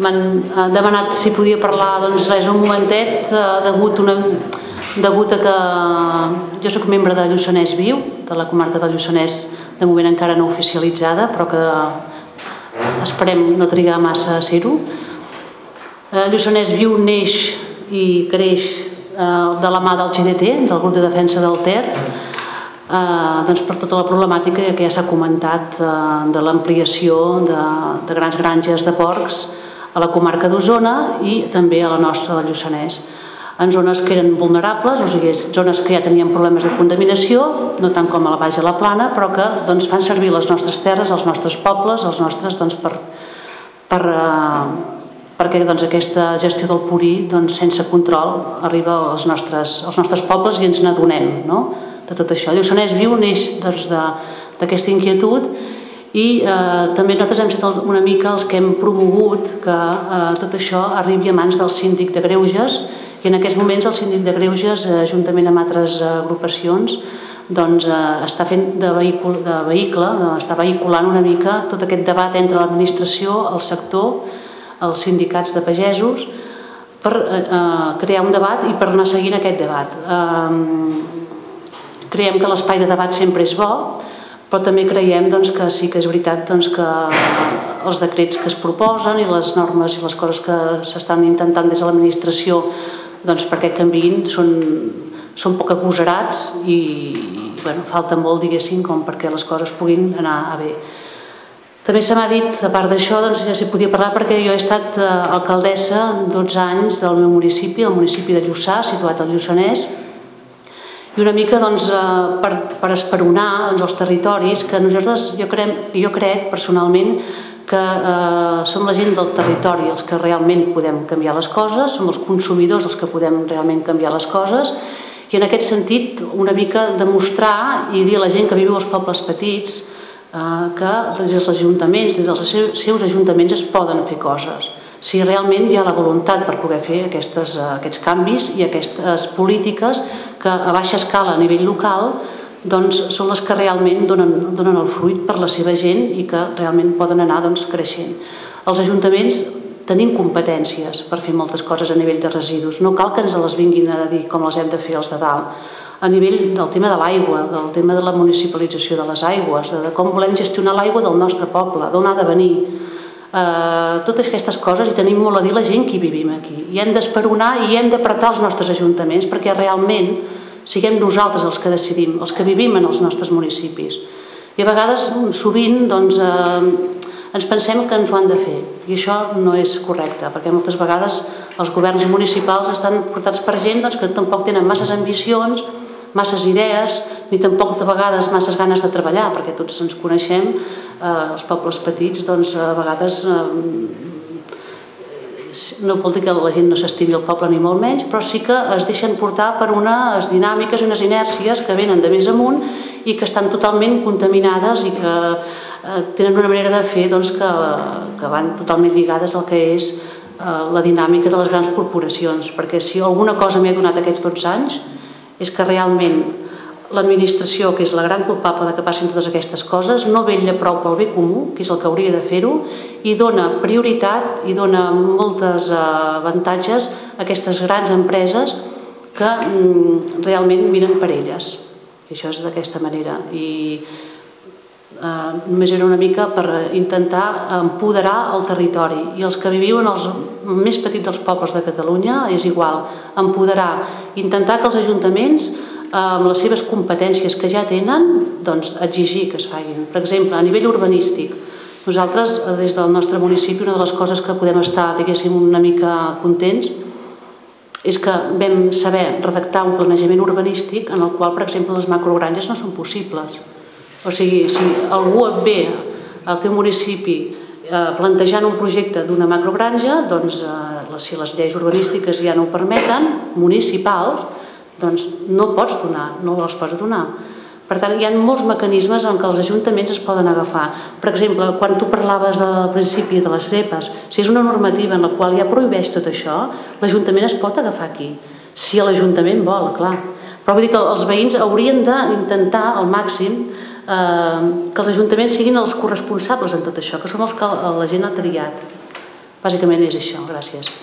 m'han eh, demanat si podia parlar doncs res un momentet eh, degut, una, degut a que jo sóc membre de Lluçanès Viu, de la comarca del Lluçanès de moment encara no oficialitzada però que esperem no trigar massa a ser-ho. Eh, Lluçanès Viu neix i creix eh, de la mà del GDT, del grup de defensa del Ter, eh, doncs per tota la problemàtica que ja s'ha comentat eh, de l'ampliació de, de grans granges de porcs a la comarca d'Osona i també a la nostra, del Lluçanès en zones que eren vulnerables, o sigui, zones que ja tenien problemes de contaminació, no tant com a la Baix a la Plana, però que doncs, fan servir les nostres terres, els nostres pobles, els nostres, doncs, per, per, eh, perquè doncs, aquesta gestió del purí doncs, sense control arriba als nostres, als nostres pobles i ens n'adonem no? de tot això. Lluçanès viu neix doncs, d'aquesta doncs, inquietud i eh, també nosaltres hem estat una mica els que hem promogut que eh, tot això arribi a mans del síndic de Greuges i en aquests moments el síndic de Greuges, eh, juntament amb altres eh, agrupacions, doncs, eh, està fent de, vehicle, de vehicle, està vehiculant una mica tot aquest debat entre l'administració, el sector, els sindicats de pagesos, per eh, crear un debat i per anar seguint aquest debat. Eh, creiem que l'espai de debat sempre és bo, però també creiem doncs, que sí que és veritat doncs, que els decrets que es proposen i les normes i les coses que s'estan intentant des de l'administració doncs perquè canviïn són, són poc agosarats i, i bueno, falta molt, diguéssim, com perquè les coses puguin anar a bé. També se m'ha dit, a part d'això, doncs ja s'hi podia parlar perquè jo he estat eh, alcaldessa 12 anys del meu municipi, el municipi de Lluçà, situat al Lluçanès, i una mica doncs, eh, per, per esperonar doncs, els territoris que nosaltres, jo crec, jo crec personalment que eh, som la gent del territori els que realment podem canviar les coses, som els consumidors els que podem realment canviar les coses i en aquest sentit una mica demostrar i dir a la gent que viu als pobles petits eh, que des dels ajuntaments, des dels seus ajuntaments es poden fer coses si realment hi ha la voluntat per poder fer aquestes, eh, aquests canvis i aquestes polítiques que a baixa escala a nivell local doncs són les que realment donen, donen el fruit per la seva gent i que realment poden anar doncs, creixent. Els ajuntaments tenim competències per fer moltes coses a nivell de residus. No cal que ens les vinguin a dir com les hem de fer els de dalt. A nivell del tema de l'aigua, del tema de la municipalització de les aigües, de, com volem gestionar l'aigua del nostre poble, d'on ha de venir, eh, totes aquestes coses i tenim molt a dir la gent que hi vivim aquí. I hem d'esperonar i hem d'apretar els nostres ajuntaments perquè realment siguem nosaltres els que decidim, els que vivim en els nostres municipis. I a vegades, sovint, doncs, eh, ens pensem que ens ho han de fer i això no és correcte, perquè moltes vegades els governs municipals estan portats per gent doncs, que tampoc tenen masses ambicions, masses idees, ni tampoc de vegades masses ganes de treballar, perquè tots ens coneixem, els pobles petits, doncs, a vegades eh, no vol dir que la gent no s'estimi el poble ni molt menys, però sí que es deixen portar per unes dinàmiques i unes inèrcies que venen de més amunt i que estan totalment contaminades i que eh, tenen una manera de fer doncs, que, que van totalment lligades al que és eh, la dinàmica de les grans corporacions, perquè si alguna cosa m'he donat aquests 12 anys és que realment l'administració, que és la gran culpable de que passin totes aquestes coses, no vella prou pel bé comú, que és el que hauria de fer-ho, i dona prioritat i dona moltes eh, avantatges a aquestes grans empreses que mm, realment miren per elles. I això és d'aquesta manera. I eh, només era una mica per intentar empoderar el territori. I els que viviu en els més petits dels pobles de Catalunya és igual, empoderar, intentar que els ajuntaments amb les seves competències que ja tenen, doncs exigir que es facin. Per exemple, a nivell urbanístic, nosaltres, eh, des del nostre municipi, una de les coses que podem estar, diguéssim, una mica contents és que vam saber redactar un planejament urbanístic en el qual, per exemple, les macrogranges no són possibles. O sigui, si algú et ve al teu municipi eh, plantejant un projecte d'una macrogranja, doncs eh, si les lleis urbanístiques ja no ho permeten, municipals, doncs no pots donar, no les pots donar. Per tant, hi ha molts mecanismes en què els ajuntaments es poden agafar. Per exemple, quan tu parlaves al principi de les CEPes, si és una normativa en la qual ja prohibeix tot això, l'Ajuntament es pot agafar aquí, si l'Ajuntament vol, clar. Però vull dir que els veïns haurien d'intentar al màxim eh, que els ajuntaments siguin els corresponsables en tot això, que són els que la gent ha triat. Bàsicament és això. Gràcies.